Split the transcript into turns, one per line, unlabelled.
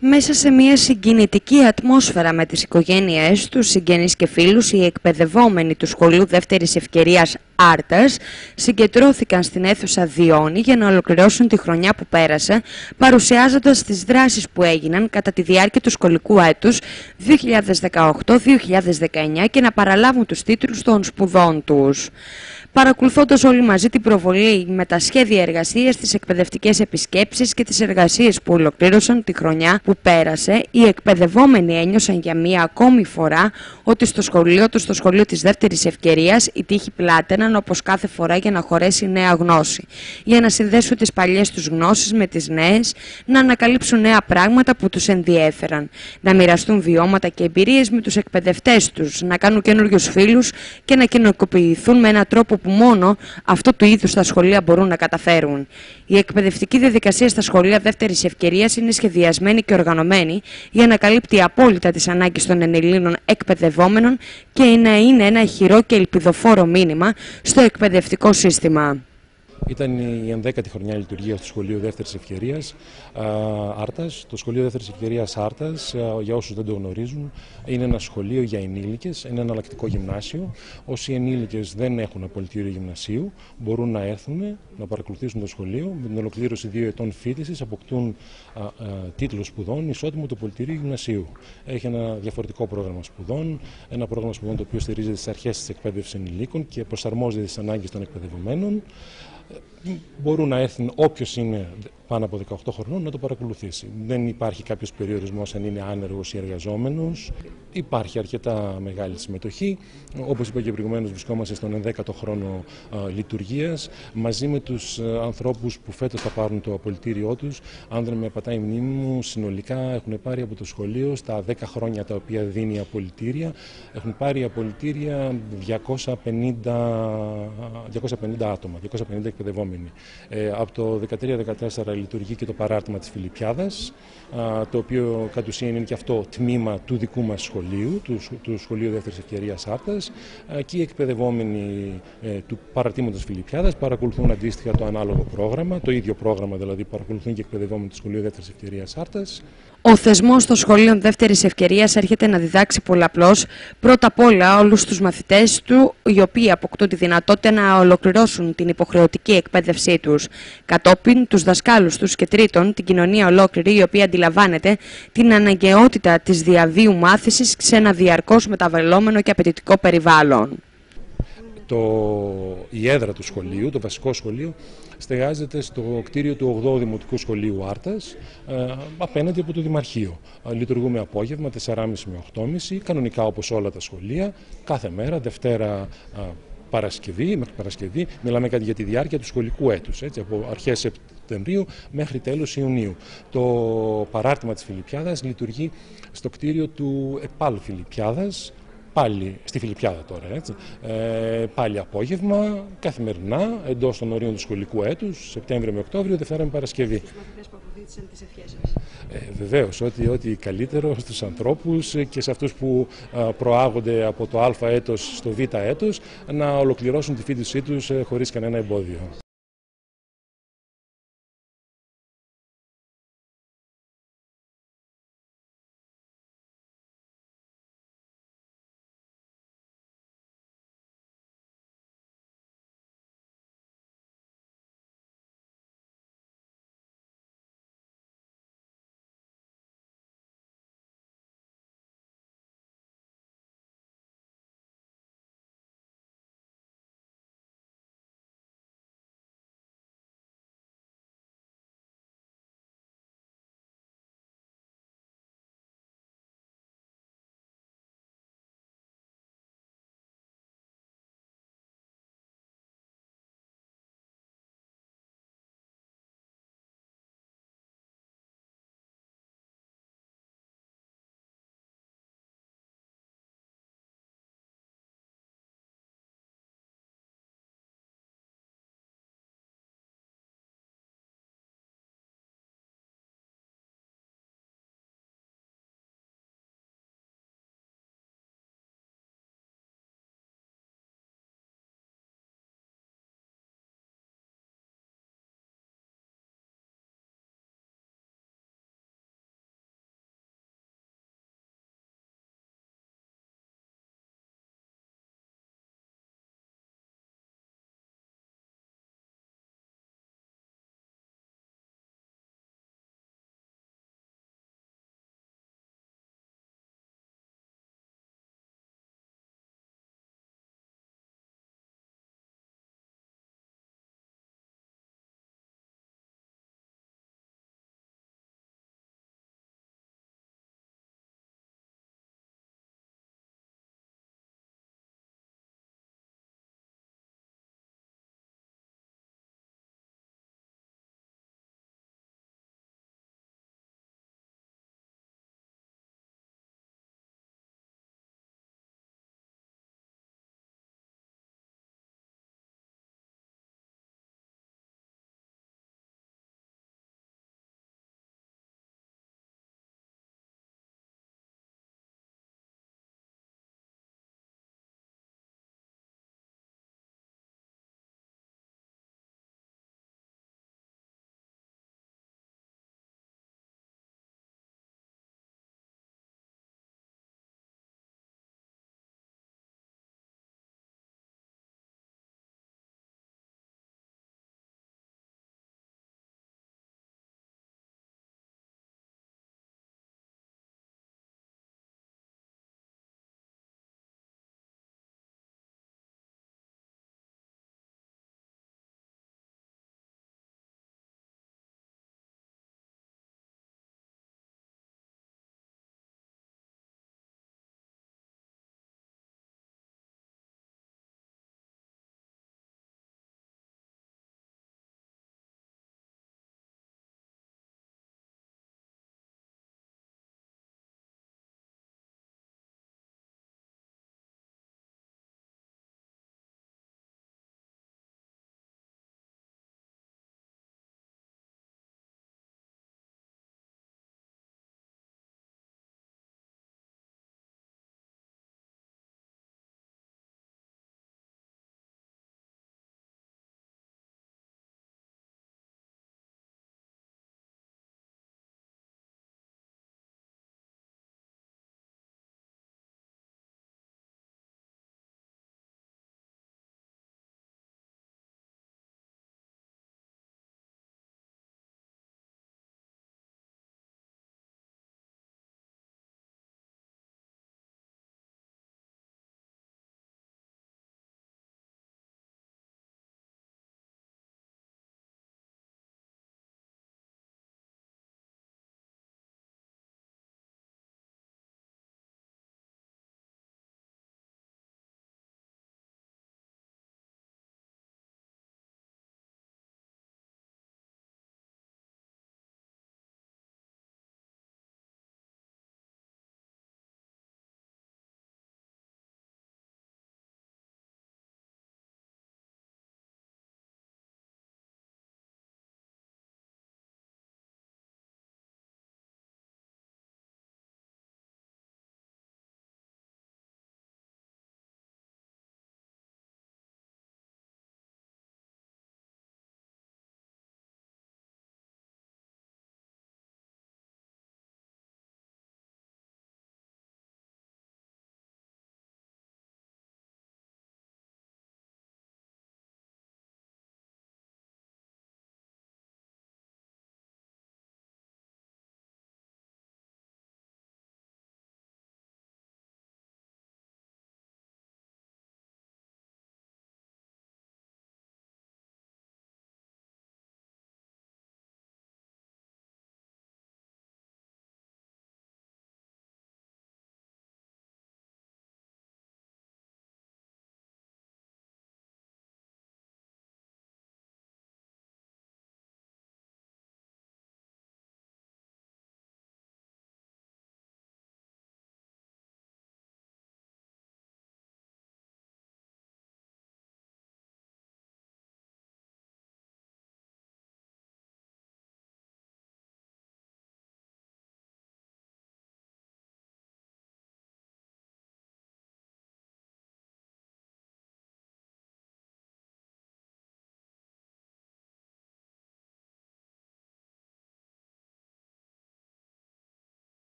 Μέσα σε μια συγκινητική ατμόσφαιρα με τις οικογένειές τους, συγγενείς και φίλους, οι εκπαιδευόμενοι του Σχολείου Δεύτερης Ευκαιρίας Άρτας συγκεντρώθηκαν στην αίθουσα Διόνη για να ολοκληρώσουν τη χρονιά που πέρασε, παρουσιάζοντας τις δράσεις που έγιναν κατά τη διάρκεια του σχολικού έτους 2018-2019 και να παραλάβουν τους τίτλους των σπουδών τους παρακολουθώντας όλοι μαζί την προβολή με τα σχέδια εργασίας, τις εκπαιδευτικές επισκέψεις και τις εργασίες που ολοκλήρωσαν τη χρονιά που πέρασε, οι εκπαιδευόμενοι ένιωσαν για μία ακόμη φορά ότι στο σχολείο τους, στο σχολείο της δεύτερης ευκαιρίας, οι τύχοι πλάτεναν όπως κάθε φορά για να χωρέσει νέα γνώση. Για να συνδέσουν τις παλιές τους γνώσεις με τις νέες, να ανακαλύψουν νέα πράγματα που τους ενδιέφεραν, να μοιραστούν βιώματα και εμπειρίες με τους εκπαιδευτές τους, να κάνουν καινούριους φίλους και να κοινωνικοποιηθούν με έναν τρόπο που μόνο αυτό του είδους τα σχολεία μπορούν να καταφέρουν. Η εκπαιδευτική διαδικασία στα σχολεία δεύτερης ευκαιρίας είναι σχεδιασμένη και οργανωμένη για να καλύπτει απόλυτα τις ανάγκες των Ελλήνων εκπαιδευόμενων και να είναι ένα ηχηρό και ελπιδοφόρο μήνυμα στο εκπαιδευτικό σύστημα.
Ήταν η 11η χρονιά λειτουργίας του Σχολείου Δεύτερης Ευκαιρίας Άρτας. Το Σχολείο Δεύτερης Ευκαιρίας Άρτας, για όσους δεν το γνωρίζουν, είναι ένα σχολείο για ενήλικες, είναι ένα εναλλακτικό γυμνάσιο. Όσοι ενήλικες δεν έχουν απολυτήριο γυμνασίου, μπορούν να έρθουν να παρακολουθήσουν το σχολείο. Με την ολοκλήρωση δύο ετών φοιτηση αποκτούν τίτλο σπουδών ισότιμο του πολιτηρίου γυμνασίου. Έχει ένα διαφορετικό πρόγραμμα σπουδών, ένα πρόγραμμα σπουδών το οποίο στηρίζεται στις αρχές της εκπαίδευσης ενηλίκων και προσαρμόζεται στις ανάγκες των εκπαιδευομένων μπορούν να έρθουν όποιος είναι πάνω από 18 χρονών να το παρακολουθήσει. Δεν υπάρχει κάποιος περιορισμός αν είναι άνεργος ή εργαζόμενος. Υπάρχει αρκετά μεγάλη συμμετοχή. Όπως είπα και προηγουμένως, βρισκόμαστε στον 11ο χρόνο λειτουργίας μαζί με τους ανθρώπους που φέτος θα πάρουν το απολυτήριό τους. Αν δεν με πατάει η μνήμη μου, συνολικά έχουν πάρει από το σχολείο στα 10 χρόνια τα οποία δίνει απολυτήρια. Έχουν πάρει απολυτήρια 250, 250 άτομα, 250 εκπαιδευόμενοι. Ε, από το 13-14 λειτουργεί και το παράρτημα της Φιλιππιάδας, το οποίο κατ' ουσίαν είναι και αυτό τμήμα του δικού μας σχολείου, του, του Σχολείου Δεύτερης Ευκαιρίας Άρτας και οι εκπαιδευόμενοι ε, του παραρτήματος Φιλιππιάδας παρακολουθούν αντίστοιχα το ανάλογο πρόγραμμα, το ίδιο πρόγραμμα δηλαδή παρακολουθούν και οι εκπαιδευόμενοι του Σχολείου Δεύτερης Ευκαιρίας Άρτας.
Ο θεσμός των σχολείων δεύτερης ευκαιρίας έρχεται να διδάξει πολλαπλώς πρώτα απ' όλα όλους τους μαθητές του, οι οποίοι αποκτούν τη δυνατότητα να ολοκληρώσουν την υποχρεωτική εκπαίδευσή τους. Κατόπιν τους δασκάλους τους και τρίτον την κοινωνία ολόκληρη, η οποία αντιλαμβάνεται την αναγκαιότητα της διαβίου μάθησης σε ένα διαρκώς μεταβαλλόμενο και απαιτητικό περιβάλλον
το, η έδρα του σχολείου, το βασικό σχολείο, στεγάζεται στο κτίριο του 8ου Δημοτικού Σχολείου Άρτας, ε, απέναντι από το Δημαρχείο. Ε, λειτουργούμε απόγευμα, 4.30 με 8.30, κανονικά όπως όλα τα σχολεία, κάθε μέρα, Δευτέρα ε, Παρασκευή, μέχρι Παρασκευή, μιλάμε κάτι για τη διάρκεια του σχολικού έτους, έτσι, από αρχές Σεπτεμβρίου μέχρι τέλος Ιουνίου. Το παράρτημα της Φιλιππιάδας λειτουργεί στο κτίριο του ΕΠΑΛ Φιλιππιάδας, πάλι στη Φιλιππιάδα τώρα, έτσι. Ε, πάλι απόγευμα, καθημερινά, εντός των ορίων του σχολικού έτους, Σεπτέμβριο με Οκτώβριο, Δευτέρα με Παρασκευή. Ε, Βεβαίως, ό,τι, ό,τι καλύτερο στους ανθρώπους και σε αυτούς που προάγονται από το Α έτος στο Β έτος να ολοκληρώσουν τη φοιτησή τους ε, χωρίς κανένα εμπόδιο.